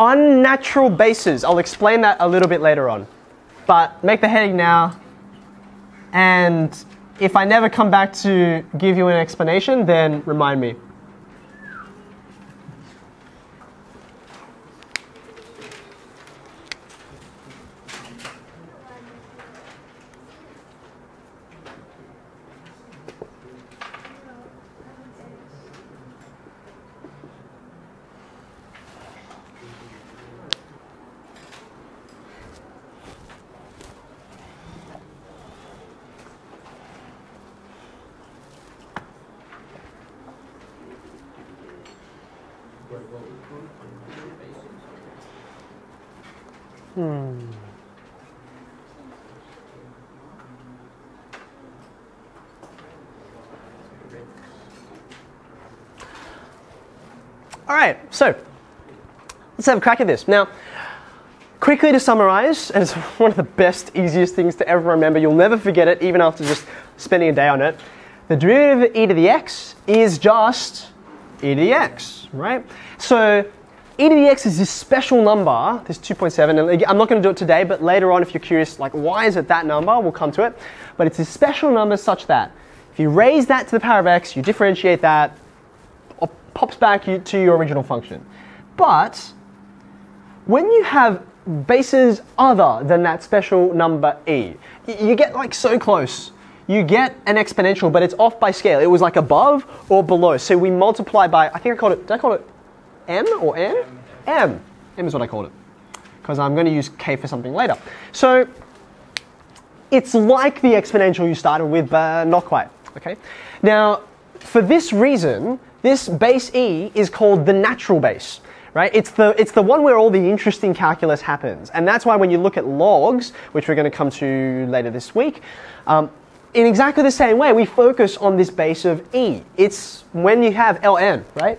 unnatural bases. I'll explain that a little bit later on. But make the heading now. And if I never come back to give you an explanation, then remind me. Hmm. All right, so let's have a crack at this. Now, quickly to summarize, and it's one of the best, easiest things to ever remember, you'll never forget it, even after just spending a day on it. The derivative of e to the x is just e to the x, right? So e to the x is this special number, this 2.7, and again, I'm not going to do it today, but later on, if you're curious, like why is it that number, we'll come to it. But it's a special number such that if you raise that to the power of x, you differentiate that, it pops back to your original function. But when you have bases other than that special number e, you get like so close. You get an exponential, but it's off by scale. It was like above or below. So we multiply by, I think I called it, did I call it m or n? M. M is what I called it. Because I'm going to use k for something later. So it's like the exponential you started with, but not quite. Okay. Now, for this reason, this base e is called the natural base. Right? It's the it's the one where all the interesting calculus happens, and that's why when you look at logs, which we're going to come to later this week, um, in exactly the same way, we focus on this base of e. It's when you have ln, right?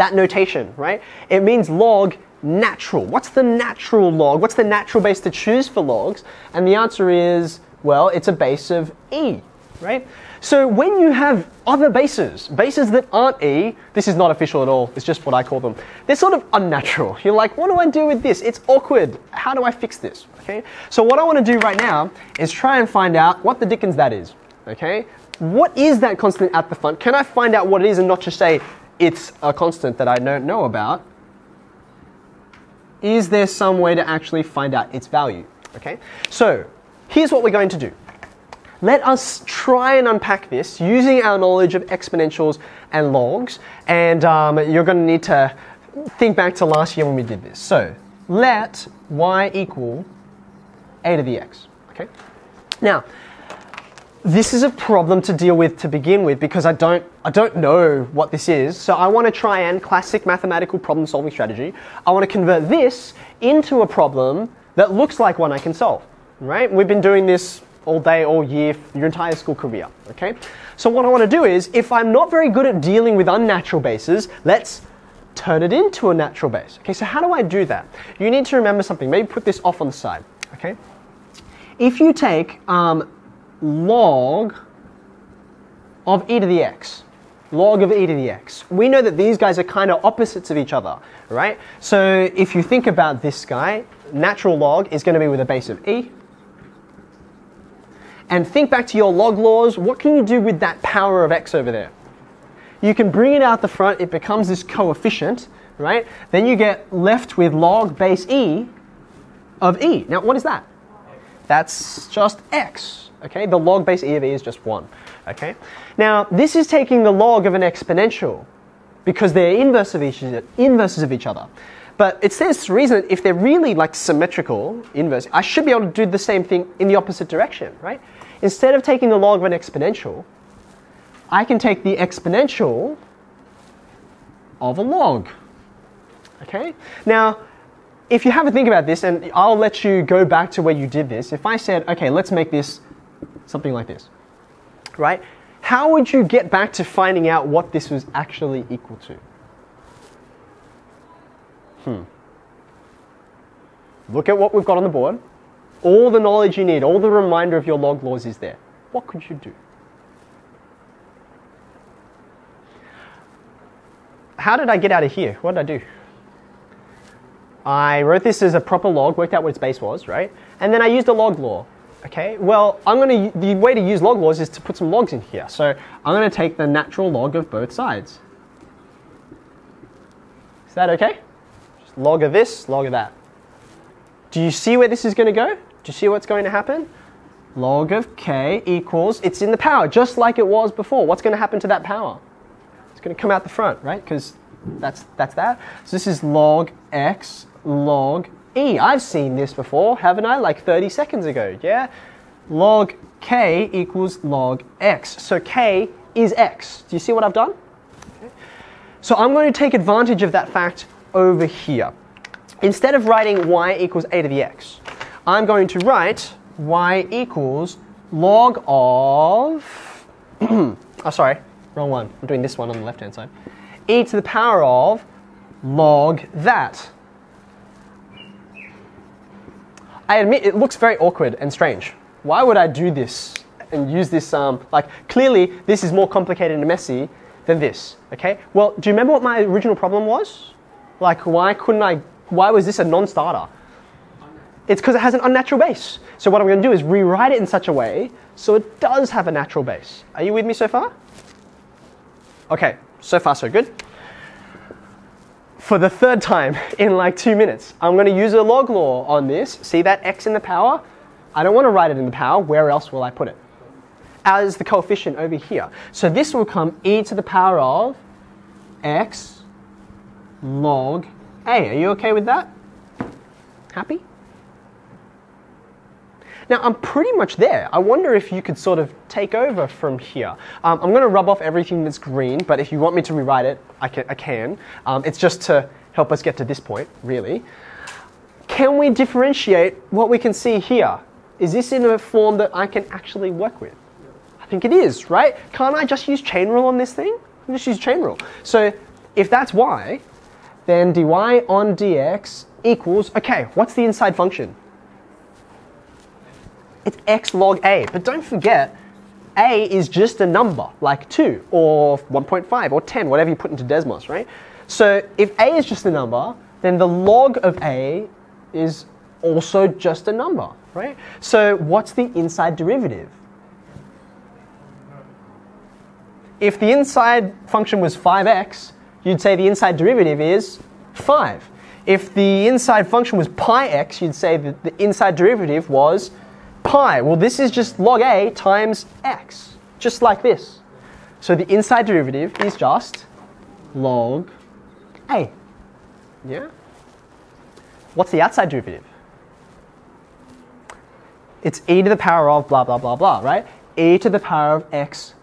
that notation, right? It means log natural. What's the natural log? What's the natural base to choose for logs? And the answer is, well, it's a base of e, right? So when you have other bases, bases that aren't e, this is not official at all, it's just what I call them. They're sort of unnatural. You're like, what do I do with this? It's awkward. How do I fix this? Okay? So what I want to do right now is try and find out what the dickens that is. Okay? What is that constant at the front? Can I find out what it is and not just say it's a constant that I don't know about? Is there some way to actually find out its value? Okay? So here's what we're going to do. Let us try and unpack this using our knowledge of exponentials and logs, and um, you're going to need to think back to last year when we did this. So let y equal a to the x. Okay. Now, this is a problem to deal with to begin with because I don't I don't know what this is. So I want to try and classic mathematical problem solving strategy. I want to convert this into a problem that looks like one I can solve. Right? We've been doing this all day, all year, your entire school career. Okay? So what I want to do is if I'm not very good at dealing with unnatural bases, let's turn it into a natural base. Okay, so how do I do that? You need to remember something. Maybe put this off on the side. Okay? If you take um, log of e to the x, log of e to the x, we know that these guys are kind of opposites of each other, right? So if you think about this guy, natural log is going to be with a base of e. And think back to your log laws. What can you do with that power of x over there? You can bring it out the front, it becomes this coefficient, right? Then you get left with log base e of e. Now, what is that? That's just x, okay? The log base e of e is just 1, okay? Now, this is taking the log of an exponential because they're inverse of each, inverses of each other. But it stands to reason that if they're really like symmetrical, inverse, I should be able to do the same thing in the opposite direction, right? Instead of taking the log of an exponential, I can take the exponential of a log. Okay? Now, if you have a think about this, and I'll let you go back to where you did this, if I said, okay, let's make this something like this, right? How would you get back to finding out what this was actually equal to? Hmm. Look at what we've got on the board. All the knowledge you need, all the reminder of your log laws is there. What could you do? How did I get out of here? What did I do? I wrote this as a proper log, worked out what its base was, right? And then I used a log law. Okay, well, I'm to, the way to use log laws is to put some logs in here. So I'm going to take the natural log of both sides. Is that okay? Just log of this, log of that. Do you see where this is going to go? Do you see what's going to happen? Log of k equals, it's in the power, just like it was before. What's going to happen to that power? It's going to come out the front, right? Because that's, that's that. So this is log x log e. I've seen this before, haven't I? Like 30 seconds ago, yeah? Log k equals log x. So k is x. Do you see what I've done? So I'm going to take advantage of that fact over here. Instead of writing y equals a to the x, I'm going to write y equals log of, oh sorry, wrong one. I'm doing this one on the left hand side. e to the power of log that. I admit it looks very awkward and strange. Why would I do this and use this? Um, like, clearly, this is more complicated and messy than this, okay? Well, do you remember what my original problem was? Like, why couldn't I, why was this a non starter? It's because it has an unnatural base. So, what I'm going to do is rewrite it in such a way so it does have a natural base. Are you with me so far? Okay, so far so good. For the third time in like two minutes, I'm going to use a log law on this. See that x in the power? I don't want to write it in the power. Where else will I put it? As the coefficient over here. So this will come e to the power of x log a. Are you okay with that? Happy? Now I'm pretty much there. I wonder if you could sort of take over from here. Um, I'm going to rub off everything that's green, but if you want me to rewrite it, I can. I can. Um, it's just to help us get to this point, really. Can we differentiate what we can see here? Is this in a form that I can actually work with? I think it is, right? Can't I just use chain rule on this thing? I just use chain rule. So if that's y, then dy on dx equals, okay, what's the inside function? It's x log a. But don't forget, a is just a number, like 2 or 1.5 or 10, whatever you put into Desmos, right? So if a is just a number, then the log of a is also just a number, right? So what's the inside derivative? If the inside function was 5x, you'd say the inside derivative is 5. If the inside function was pi x, you'd say that the inside derivative was pi. Well, this is just log a times x, just like this. So the inside derivative is just log a. Yeah? What's the outside derivative? It's e to the power of blah, blah, blah, blah, right? e to the power of x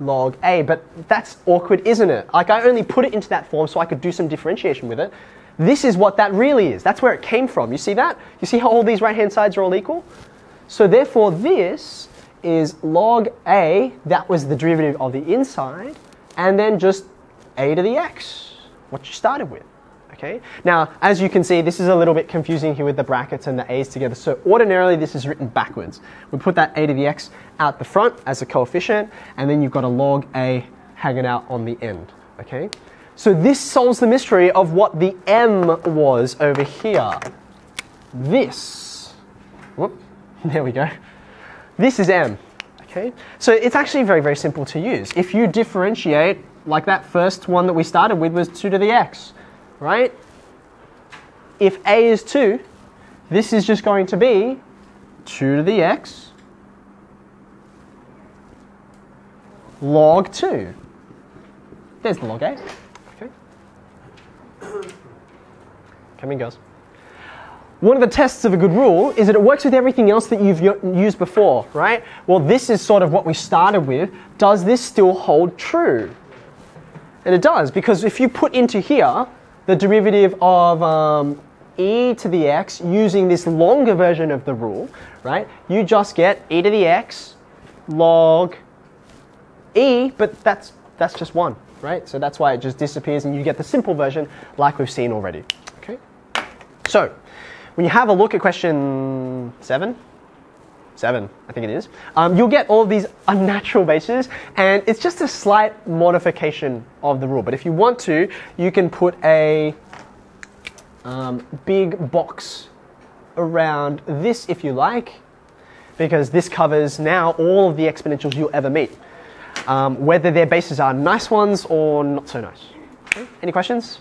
log a. But that's awkward, isn't it? Like, I only put it into that form so I could do some differentiation with it. This is what that really is. That's where it came from. You see that? You see how all these right-hand sides are all equal? So therefore this is log a, that was the derivative of the inside, and then just a to the x, what you started with. Okay. Now, as you can see, this is a little bit confusing here with the brackets and the a's together. So ordinarily, this is written backwards. We put that a to the x out the front as a coefficient, and then you've got a log a hanging out on the end. Okay. So this solves the mystery of what the m was over here. This. Whoop. There we go. This is m. Okay, so it's actually very, very simple to use. If you differentiate, like that first one that we started with was 2 to the x, right? If a is 2, this is just going to be 2 to the x log 2. There's the log a. Okay. Come in, girls. One of the tests of a good rule is that it works with everything else that you've used before, right? Well, this is sort of what we started with. Does this still hold true? And it does, because if you put into here the derivative of um, e to the x using this longer version of the rule, right? You just get e to the x log e, but that's, that's just one, right? So that's why it just disappears and you get the simple version like we've seen already, okay? So, when you have a look at question seven, seven, I think it is, um, you'll get all of these unnatural bases, and it's just a slight modification of the rule. But if you want to, you can put a um, big box around this if you like, because this covers now all of the exponentials you'll ever meet, um, whether their bases are nice ones or not so nice. Any questions?